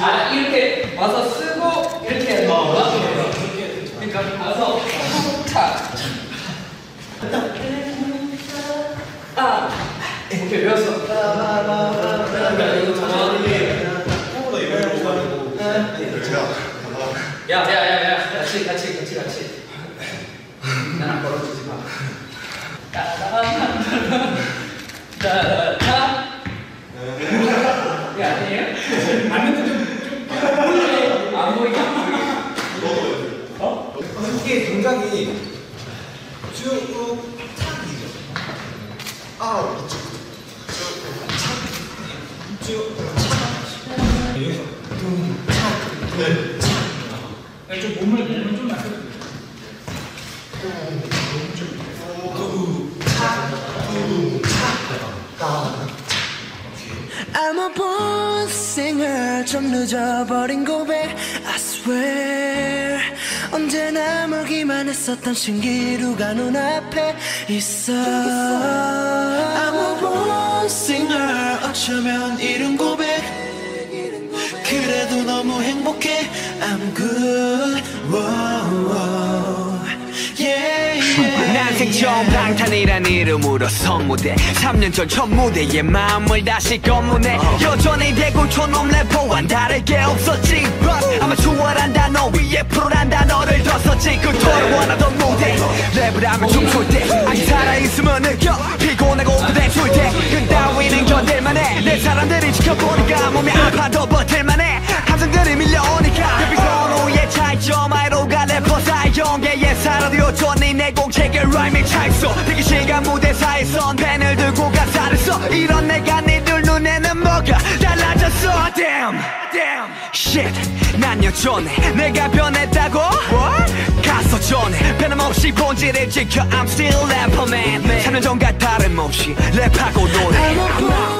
아 이렇게 와서 쓰고 이렇게 하는 거야? 그러니까 와서 차. 아 오케이 배웠어. 그러니까 이거 정확히. 야야야야 같이 같이 같이 같이. 나랑 걸어주지 마. 따라따라따라. 야 아니에요? 안 보이게 안 보이게. 이게 동작이 쭉 탁이죠. 아, 이쪽. 쭉, 탁, 쭉, 탁. 여기서 둥, 탁, 둥, 탁. 좀 몸을 몸을 좀 낮춰. I'm a born singer 좀 늦어버린 고백 I swear 언제나 멀기만 했었던 신기루가 눈앞에 있어. I'm a born singer 어쩌면 이른 고백. 그래도 너무 행복해. I'm good. Whoa, whoa. Yeah, yeah, 난 생 처음 방탄이란 이름으로 선무대. 3년 전 첫 무대의 마음을 다시 검문해. 여전히 대구 촌놈 래퍼와는 다를 게 없었지. But 아마추어란 단어 위에 프로란 단어를 덧썼지 그토록 원하던 무대. 랩을 하며 춤출 때 아직 살아있음을 느껴. 피곤하고 고된 출퇴근 따위는 견딜만해. 내 사람들이 지켜보니까 몸이 아파도 버틸만해. 함성들이 밀려오니까. 데뷔 전후의 차이점 아이돌과 래퍼 사이 경계에 살아도 여전히 내 공책엔 라임이 차있어. 대기실과 무대 사이에선 펜을 들고 가사를 써. 이런 내가 니들 눈에는 뭐가 달라졌어. Damn. Damn. Shit. 난 여전해. 내가 변했다고 I'm still rapper man 3년 전과 다름없이 랩하고 노래 I'm a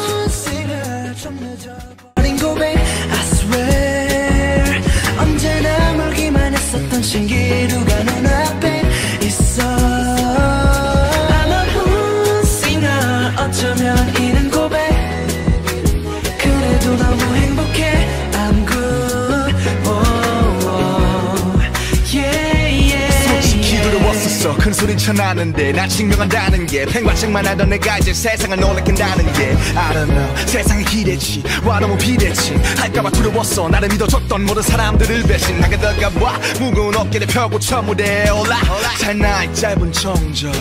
큰 소리 쳐 나는데 난 증명한다는 게. 팽과책만 하던 내가 이제 세상을 놀래킨다는 게. I don't know. 세상에 기대치 와 너무 비대치 할까봐 두려웠어. 나를 믿어줬던 모든 사람들을 배신하게 될까봐 무거운 어깨를 펴고 첫 무대에 올라. 잘나이 짧은 정적.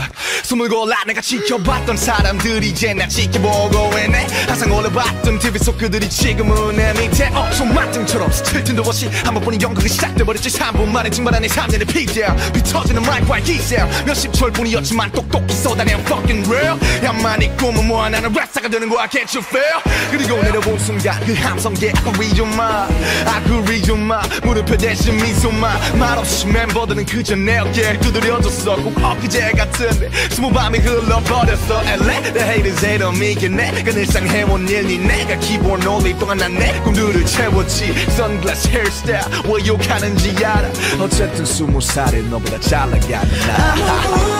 숨을 골라 내가 지켜봤던 사람들이 이제 날 지켜보고 있네. 항상 올려봤던 TV 속 그들이 지금은 내 밑에. 어 손맛등처럼 스칠 틈도 없이 한 번뿐인 연극이 시작돼버렸지. 3분 만에 증발한 내 3년의 피자 비터지는 마이크와 기세 몇십 철뿐이었지만 똑똑히 쏟아낸 fucking real. 야만이 꿈은 뭐야 나는 랩사가 되는 거야 can't you feel? 그리고 내려본 순간 그 함성계 아구리 좀마 무릎표 대신 미소만 말없이 멤버들은 그저 내 어깨에 두드려줬어. 꼭 엊그제 같은데 스무 밤이 흘러버렸어. LA the haters hate on me 그 늘상 해온 일니 내가 기본 올리 동안 난내 꿈들을 채웠지. 선글라스 헤어스타일 왜 욕하는지 알아. 어쨌든 스무 살에 너보다 잘 나가는 나啊。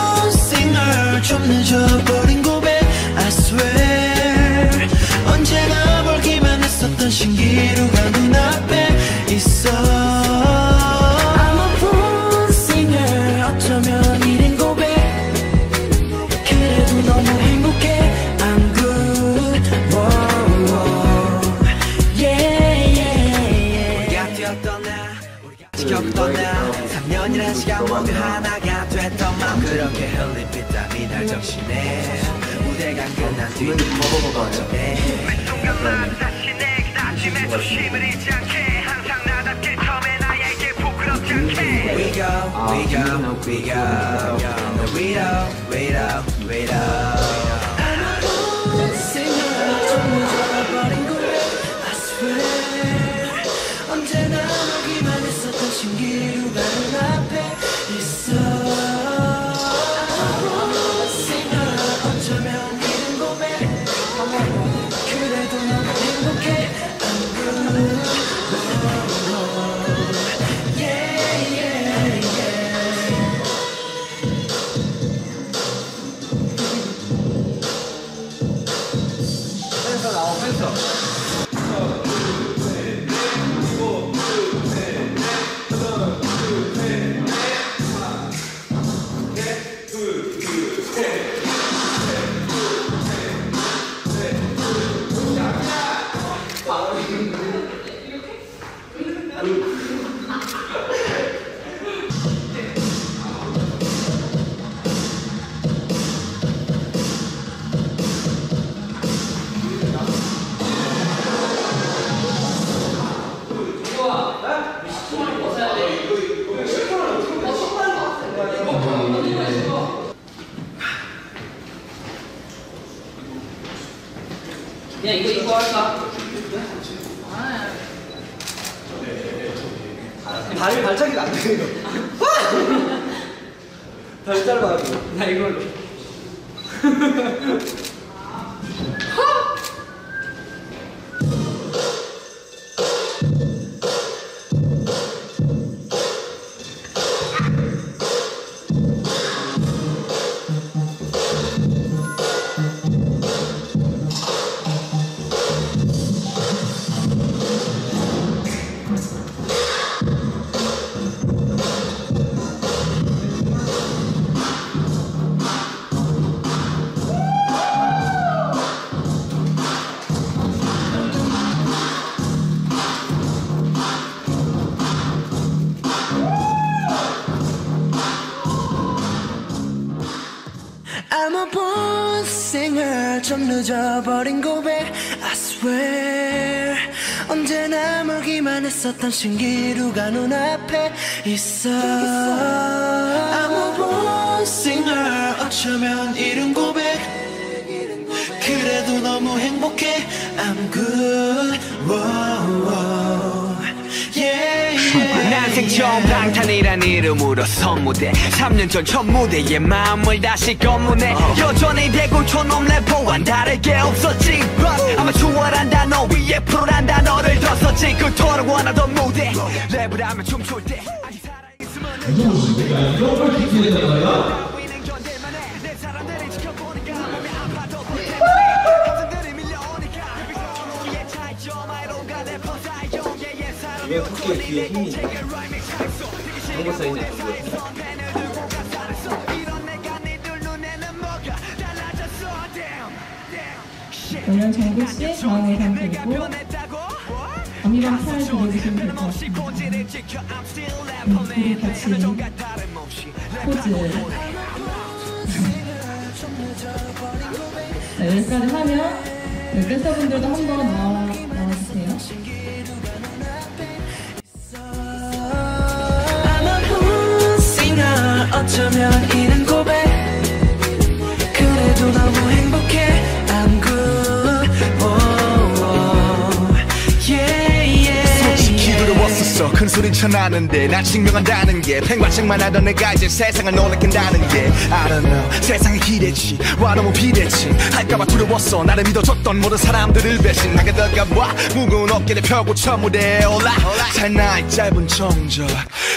날 적시네 무대가 끝난 뒤. 어쩌네. 왼쪽만 다시 내게 다짐해 조심을 잃지 않게. 항상 나답게 처음에 나에게 부끄럽지 않게. We go, we go, we go We go, we go, we go 그냥 이거 이거 할까? 발 발차기가 안 돼요. 발 짧아가지고. 나 이걸로. 늦어버린 고백 I swear. 언제나 멀기만 했었던 신기루가 눈앞에 있어. I'm a born singer 어쩌면 이른 고백. 그래도 너무 행복해. I'm good. Whoa, whoa. 난생 처음 방탄이란 이름으로 선무대 3년 전 첫 무대에 마음을 다시 검문해 여전히 대구 촌놈 래퍼와는 다르게 없었지. But 아마추어란 단어 위에 프로란 단어를 더 썼지. 그토록 원하던 무대 랩을 하면 춤출 때 아직 살아있으면 이 이거 토끼의 귀에 힘이 있네. 그런 거 써있네. 그러면 정국 씨 다음 의상 드리고 어미방 차를 드려주시면 될 것 같습니다. 음, 둘이 같이 포즈. 네, 여기까지 하면 네, 댄서분들도 한번 나와, 어쩌면 이른 소리 쳐나는데 난 증명한다는 게. 팽과책만 하던 내가 이제 세상을 놀래킨다는 게. I don't know. 세상에 기대치 와 너무 비대치 할까봐 두려웠어. 나를 믿어줬던 모든 사람들을 배신하게 될까봐 무거운 어깨를 펴고 첫 무대에 올라. 잘 나이 짧은 정적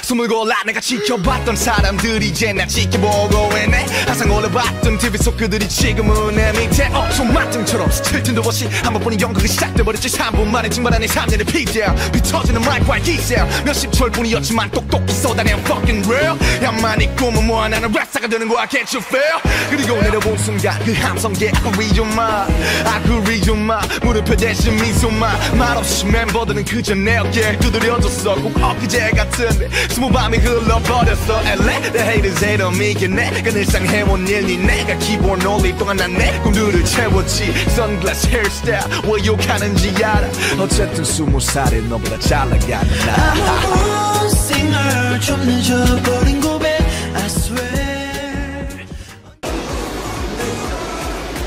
숨을 골라. 내가 지켜봤던 사람들이 이제 날 지켜보고 있네. 항상 올려봤던 TV 속 그들이 지금은 내 밑에. 엄청 마등처럼 스칠 틈도 없이 한 번뿐인 연극이 시작돼버렸지. 3분 만에 증발한 내 3년의 피자 비터지는 마이크와 기세 몇십 철뿐이었지만 똑똑히 쏟아낸 fucking real. 야만이 꿈은 뭐야 나는 랩사가 되는 거야 can't you feel? 그리고 내려본 순간 그 함성계 아쿠리 좀마. 아쿠리 좀마. 무릎표 대신 미소만 말없이 멤버들은 그저 내 어깨 두드려줬어. 꼭 엊그제 같은데 스무 밤이 흘러버렸어. LA The haters hate on me 그 늘상 해온 일니 내가 기본 올릴 동안 난내 꿈들을 채웠지. 선글라스 헤어스타일 왜 욕하는지 알아. 어쨌든 스무 살에 너보다 잘 나가는 나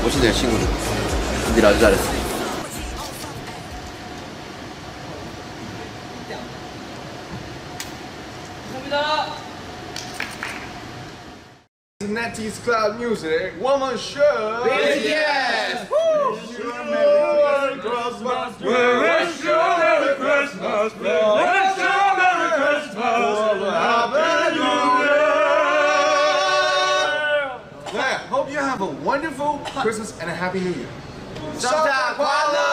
멋있네 친구들 일 아주 잘했어 감사합니다. 90s Cloud Music Woman Show Yes! Christmas. Happy New Year. Well, hope you have a wonderful Christmas and a Happy New Year. Sometimes Kwala!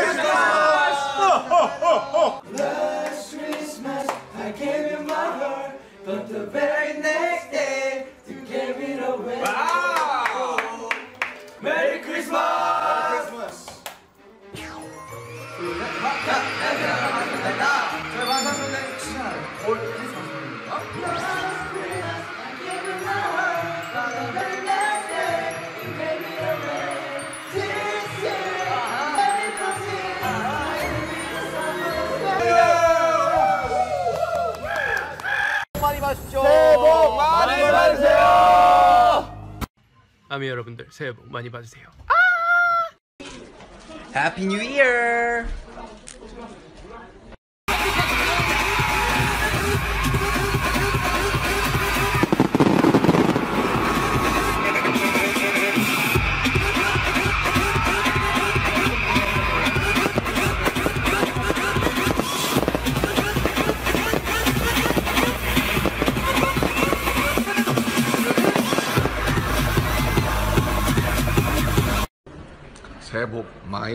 Christmas! Last Christmas, I gave you my heart, but the very next day, you gave it away. Merry Christmas! Merry Christmas! 아미 여러분들 새해 복 많이 받으세요. Happy New Year!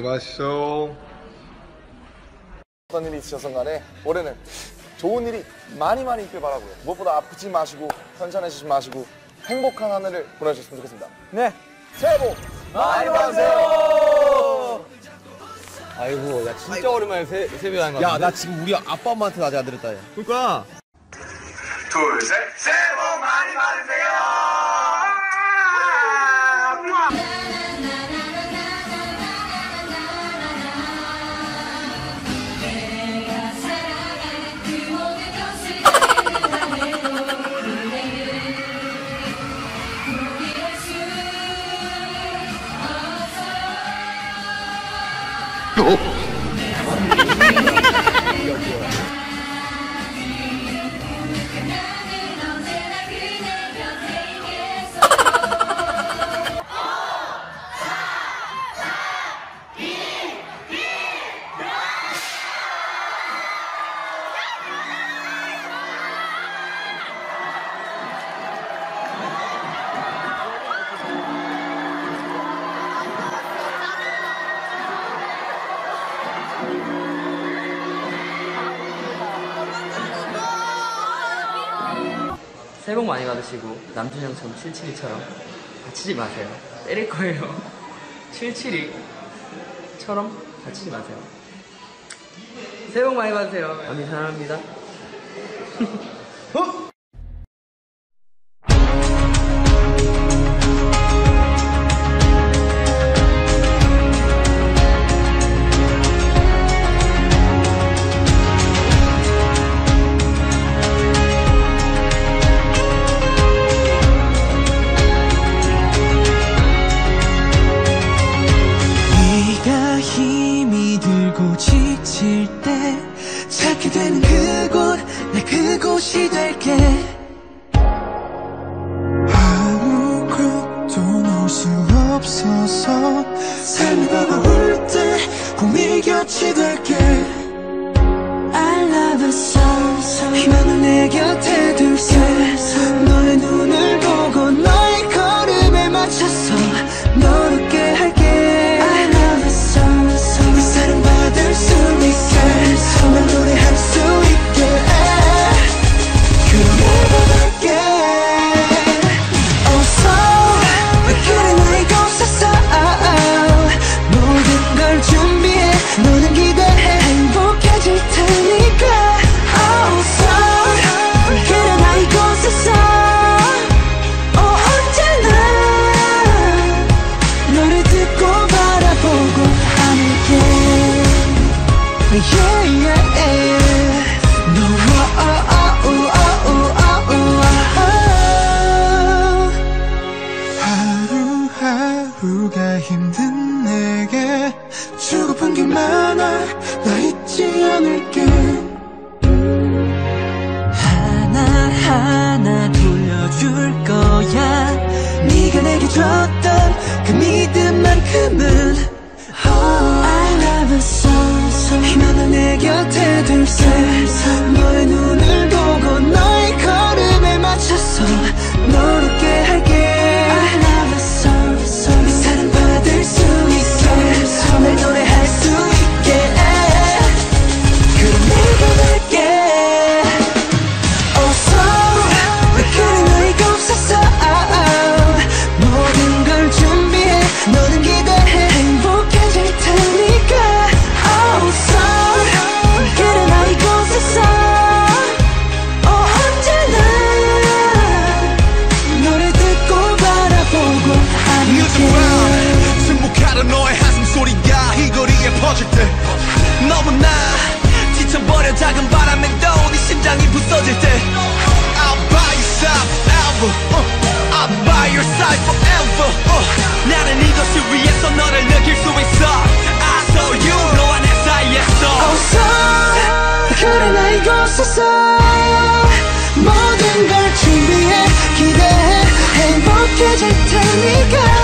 받으시오. 어떤 일이 있으셔서 간에 올해는 좋은 일이 많이 많이 있길 바라고요. 무엇보다 아프지 마시고 편찮으시지 마시고 행복한 한 해를 보내셨으면 좋겠습니다. 네, 새해 복 많이 받으세요. 아이고, 야, 진짜 오랜만에 세, 세배하는 거? 야, 나 지금 우리 아빠 엄마한테 아직 안 들었다, 야. 그니까. 둘, 셋, 새해 복 많이 받으세요. 哎 呦 새해 복 많이 받으시고 남준 형처럼 772처럼 다치지 마세요. 때릴 거예요. 772처럼 다치지 마세요. 새해 복 많이 받으세요. 언니 사랑합니다. 될 많아 나 잊지 않을게. 하나하나 돌려줄 거야. 네가 내게 줬던 그 믿음만큼은. Oh, I love you so so 희망을 내 곁에 둘게 너의 눈을 보고 너의 걸음에 맞춰서 널 웃게 할게. I love you so so 이 사랑 받을 수 있게. 날 노래 할 없어질 때 I'll buy you side forever uh, I'll buy your side forever uh, 나는 이것을 위해서 너를 느낄 수 있어 I saw you 너와 내 사이에서 Oh so 그래 나 이곳에서 모든 걸 준비해 기대해 행복해질 테니까